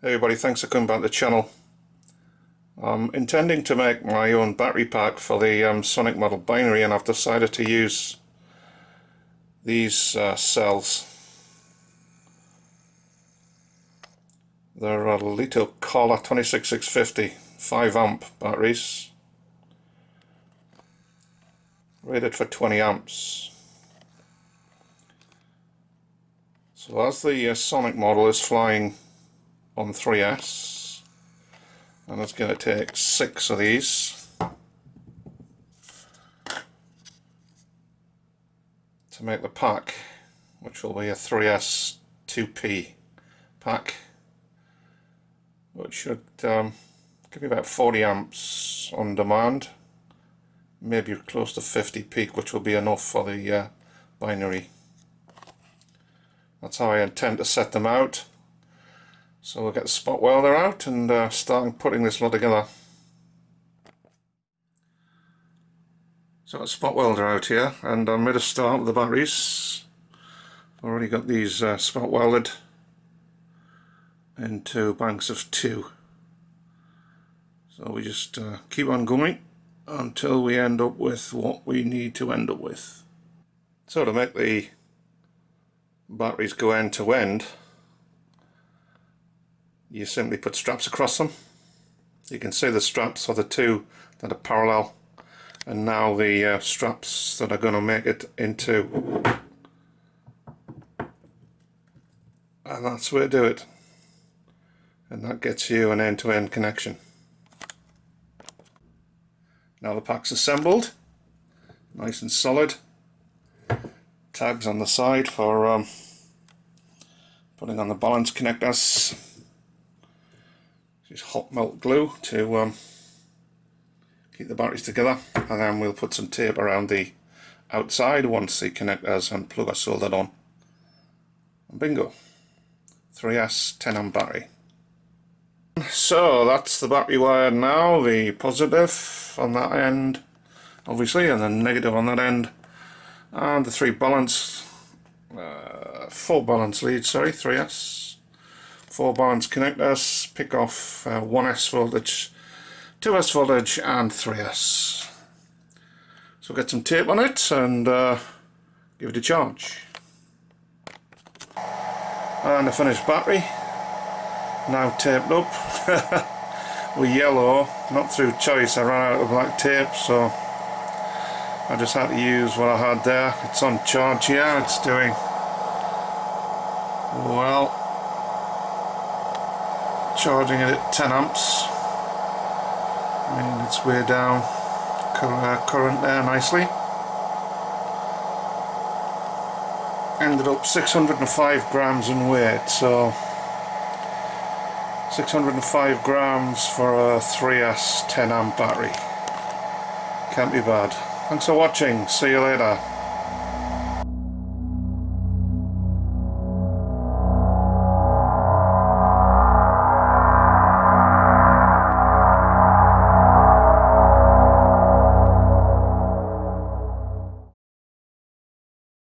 Hey everybody, thanks for coming back to the channel. I'm intending to make my own battery pack for the um, Sonicmodell binary and I've decided to use these uh, cells. They're a Liitokala 26650 5 amp batteries rated for 20 amps. So as the uh, Sonicmodell is flying on 3S and it's going to take six of these. To make the pack which will be a 3S 2P pack. Which should um, give me about 40 amps on demand. Maybe close to 50 peak which will be enough for the uh, binary. That's how I intend to set them out so we'll get the spot welder out and uh, start putting this lot together. So I've spot welder out here and I'm ready to start with the batteries. I've already got these uh, spot welded into banks of two. So we just uh, keep on going until we end up with what we need to end up with. So to make the batteries go end to end you simply put straps across them. You can see the straps are the two that are parallel. And now the uh, straps that are going to make it into. And that's where do it. And that gets you an end-to-end -end connection. Now the pack's assembled. Nice and solid. Tags on the side for um, putting on the balance connectors just hot melt glue to um, keep the batteries together. And then we'll put some tape around the outside once the connectors and plug are soldered on. And bingo. 3S 10 amp battery. So that's the battery wire now the positive on that end obviously and the negative on that end. And the three balance uh, four balance leads sorry 3S four balance connectors, pick off uh, 1S voltage, 2S voltage and 3S. So get some tape on it and uh, give it a charge. And a finished battery, now taped up with yellow, not through choice, I ran out of black tape so I just had to use what I had there. It's on charge here, it's doing well charging it at 10 amps. I mean it's way down uh, current there nicely. Ended up 605 grams in weight so 605 grams for a 3S 10 amp battery. Can't be bad. Thanks for watching. See you later